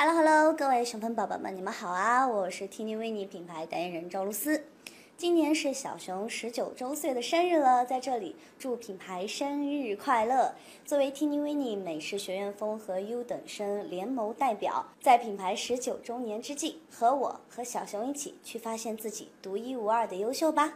Hello Hello，各位熊粉宝宝们，你们好啊！我是 Tini Vini 品牌代言人赵露思。今年是小熊十九周岁的生日了，在这里祝品牌生日快乐！作为 Tini Vini 美式学院风和优等生联盟代表，在品牌十九周年之际，和我和小熊一起去发现自己独一无二的优秀吧！